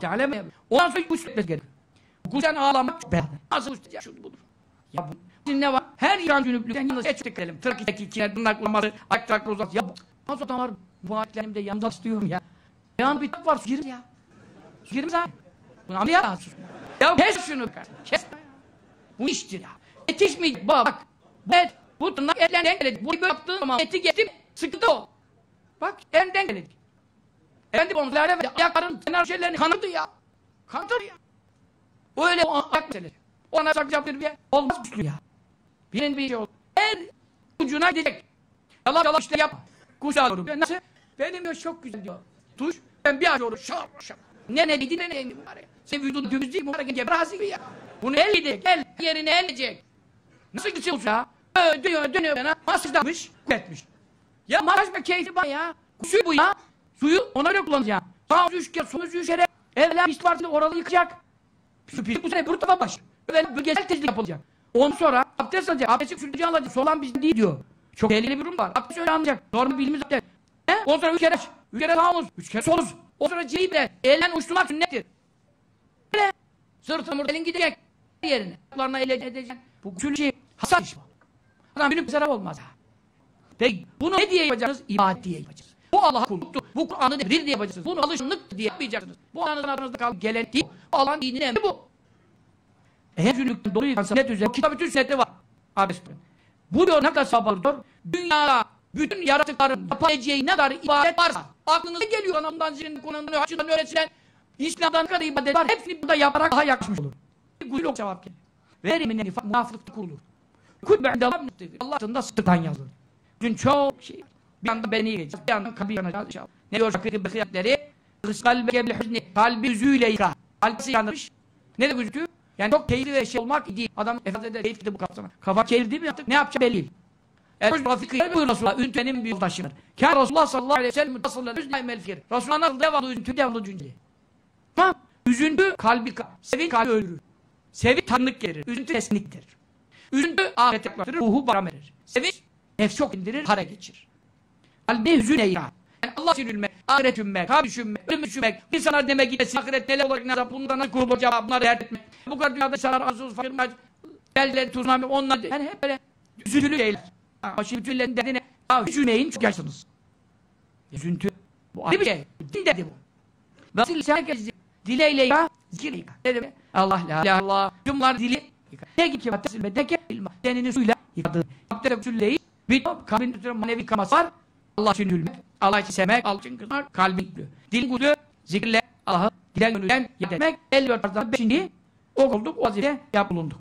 Teala? Ondan sonra gusletmesi gerekiyor. Guslen ağlamak ben. Nasıl guslet şunu budur. Ya bu ne var? Her yan cünüplükten yalnız et çekelim. Tırkideki kine tırnaklaması, ayak tırnaklı uzat. Ya az adam var. Bu ayetlerimde yanında istiyorum ya. Yan bir tık var. Girin ya. Girin zaten. Bunu lazım. Ya kes şunu. Kes. Bu iştir ya. Yetişmeyecek. Bak. bak. Bu et. Bu tırnak etten gelecek. Bunu böyle yaptığın zaman eti getim. Sıkıntı o. Bak elinden gelecek. Efendi bonzilerde ve ayakların kenar şeylerini kanırdı ya. Kanırdı ya. Öyle o ayak meselesi. Ona bir yer olmaz güçlü ya. Bilin bir şey olur. Her ucuna gidecek. Yalap yalap işte yap. Kuş alıyorum. Nasıl? Benim diyor çok güzel diyor. Tuş. Ben bir açıyorum. Şar şar. Ne ne dedi ne ne var ya. Sen vücudun tümüz değil mi? Geber gibi ya. Bunu el gidecek. El yerine el edecek. Nasıl gidecek ya? Dönüyor dönüyor bana. Masajlamış. Etmiş. Ya masaj ve keyfi bana ya. Suyu bu ya. Suyu ona göre kullanacağım. Sağ üç kere, sol üç kere. Evvela pis varsa oralı yıkacak. Pis bu sene bu tarafa baş. Böyle bölgesel temizlik yapılacak. Ondan sonra abdest alacak. Abdesti sürücü alacak. Solan bizim değil diyor. Çok tehlikeli bir durum var. Abdest öyle alınacak. Normal bildiğimiz abdest. He? Ondan sonra üç kere, üç kere sağ omuz, üç kere sol omuz. Ondan sonra ceyiple elden uçturmak sünnettir. Böyle sırtını elin gidecek yerine. Kullarına ele edeceksin. Bu küçük şey hassas iş bu. Adam günün zarar olmaz ha. Peki bunu ne diye yapacaksınız? İbadet diye yapacaksınız. Bu Allah'a kulluktur. Bu Kur'an'ı bir diye yapacaksınız. Bunu alışınlık diye yapmayacaksınız. Bu anınızın aranızda kalan gelen değil. Allah'ın dininin emri bu. Eğer günlükten dolayı sünnet üzerine kitap bütün sünneti var. Abes. Bu diyor ne kadar sabah diyor. Dünyada bütün yaratıkların yapabileceği ne kadar ibadet varsa aklınıza geliyor anamdan zihnin konumdan açıdan öğretilen İslam'dan ne kadar ibadet var hepsini burada yaparak daha yakışmış olur. Gülük cevap gelir. Ve elimine nifak münafıklık kurulur. Kul be'de Allah altında sıktan yazılır. Bugün çok şey var. Bir anda beni yiyeceğiz, bir anda kalbi yanacağız inşallah. Ne diyor şakir bıhiyatleri? Kalbe bil hüzni, kalbi yüzüyle yıka. Kalbisi yanmış. Ne de gözüküyor? Yani çok keyifli ve şey olmak değil. Adam efendim de keyifli bu kapsama. Kafa keyifli mi yaptık? Ne yapacak belli değil. Evet, Rafik'i buyur Resulullah. Üntü benim bir yoldaşımdır. Kâr Resulullah sallallahu aleyhi ve sellem mutasıllâ hüznâ melfir. Resulullah nasıl devamlı üzüntü devamlı cünceli. Tamam. Üzüntü kalbi, sevin kalbi öldürür. Sevin tanık gelir. Üzüntü esniktir. Üzüntü ahirete yaklaştırır, ruhu bara verir. Sevinç nefs çok indirir, para geçirir. Kalbi hüzün eyra. Yani Allah için ülmek, ahiret düşünmek, kabir düşünmek, ölüm düşünmek, insanlar demek gitmesin, ahiret neler olacak, olacak, bundan nasıl kurulacak, bunları dert etmek. Bu kadar dünyada insanlar azuz, fakir, maç, beldiler, tuzunami, onlar, yani hep böyle üzüntülü şeyler. Ama şimdi bütünlerin derdine, ya üzülmeyin çünkü yaşlısınız. Üzüntü, bu ayrı bir şey. Din dedi bu. Vasil herkes dileyle yıka, zikir yıka. Ne? Allah la ilahe illallah. Cumlar dili yıka. Ne ki vattasil bedeke ilma. Denini suyla yıkadı. Abdere sülleyi. Bir üstüne manevi yıkaması var. Allah için ülmek, Allah için sevmek, Allah için kızmak, kalbin yüklü. Dil güdü, zikirle Allah'ı dilen gönülden yad etmek. El ve tarzdan beşinci o vazifeye yapılındı.